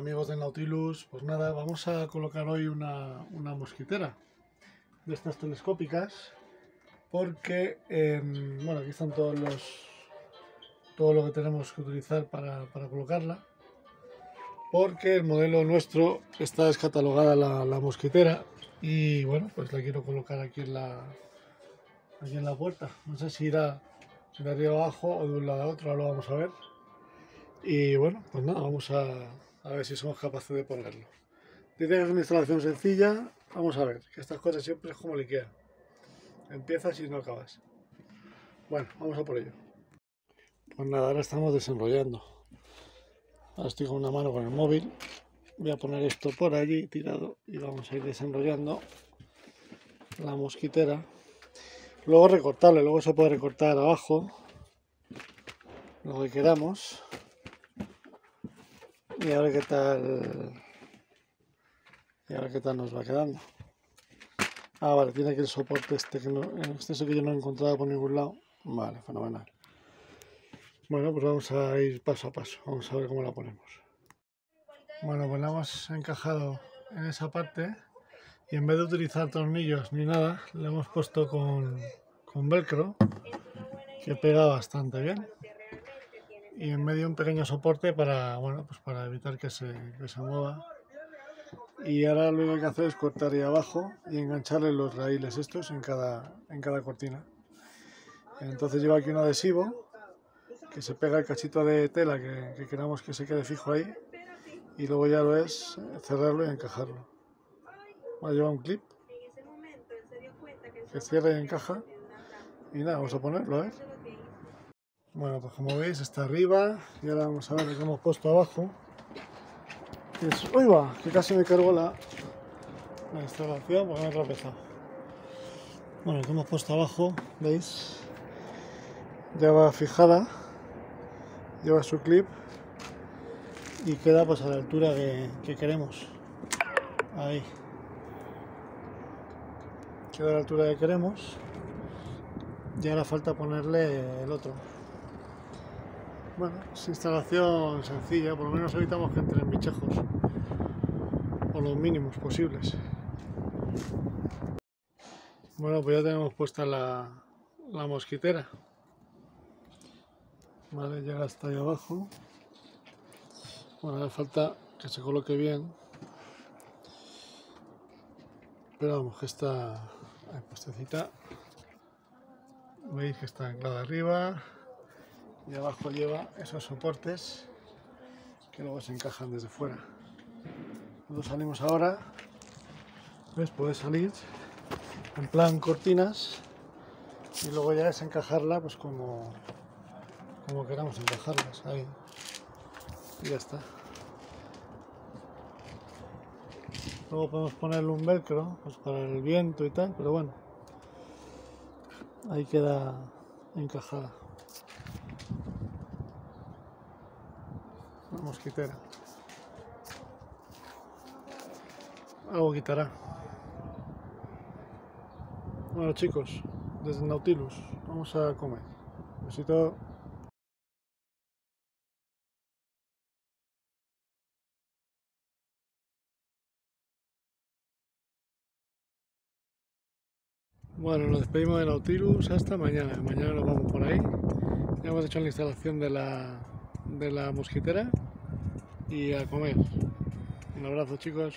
Nautilus, pues nada, vamos a colocar hoy una, mosquitera de estas telescópicas porque, em, bueno, aquí están todos los todo lo que tenemos que utilizar para, colocarla porque el modelo nuestro está descatalogada la, la, mosquitera y bueno, pues la quiero colocar aquí en la aquí en la puerta. No sé si irá de arriba abajo o de un lado a otro, ahora lo vamos a ver. Y bueno, pues nada, vamos a, a ver si somos capaces de ponerlo. Dice que es una instalación sencilla, vamos a ver, que estas cosas siempre es como le queda. Empiezas y no acabas. Bueno, vamos a por ello. Pues nada, ahora estamos desenrollando. Ahora estoy con una mano con el móvil. Voy a poner esto por allí tirado y vamos a ir desenrollando la mosquitera. Luego recortarle, luego se puede recortar abajo lo que queramos. Y a ver qué tal. Y a ver qué tal nos va quedando. Ah, vale, tiene que el soporte este que no. Este es que yo no he encontrado por ningún lado. Vale, fenomenal. Bueno, pues vamos a ir paso a paso. Vamos a ver cómo la ponemos. Bueno, pues la hemos encajado en esa parte y en vez de utilizar tornillos ni nada, le hemos puesto con, con velcro que pega bastante bien y en medio un pequeño soporte para, bueno, pues para evitar que se, que se mueva. Y ahora lo que hay que hacer es cortar ahí abajo y engancharle los raíles estos en cada, en cada cortina. Entonces lleva aquí un adhesivo que se pega el cachito de tela que, que queramos que se quede fijo ahí y luego ya lo es cerrarlo y encajarlo. Bueno, lleva un clip que cierra y encaja y nada, vamos a ponerlo, a ver. Bueno, pues como veis está arriba y ahora vamos a ver lo que hemos puesto abajo. Es, ¡Uy va! Que casi me cargo la, la instalación porque me he tropezado. Bueno, lo que hemos puesto abajo, ¿veis? Ya va fijada, lleva su clip y queda pues a la altura que, que queremos. Ahí. Queda a la altura que queremos y ahora falta ponerle el otro. Bueno, es instalación sencilla, por lo menos evitamos que entren bichejos, o los mínimos posibles. Bueno, pues ya tenemos puesta la, mosquitera. Vale, llega hasta ahí abajo. Bueno, ahora falta que se coloque bien. Pero vamos, que está ahí puestecita. Veis que está anclada arriba y abajo lleva esos soportes que luego se encajan desde fuera. Cuando salimos ahora, ¿ves? Puede salir en plan cortinas y luego ya es encajarla pues como, como queramos encajarlas ahí y ya está. Luego podemos ponerle un velcro pues para el viento y tal, pero bueno, ahí queda encajada. Mosquitera. Algo quitará. Bueno chicos, desde Nautilus, vamos a comer. Besito. Bueno, nos despedimos de Nautilus hasta mañana. Mañana nos vamos por ahí. Ya hemos hecho la instalación de la, de la mosquitera y a comer. Un abrazo chicos.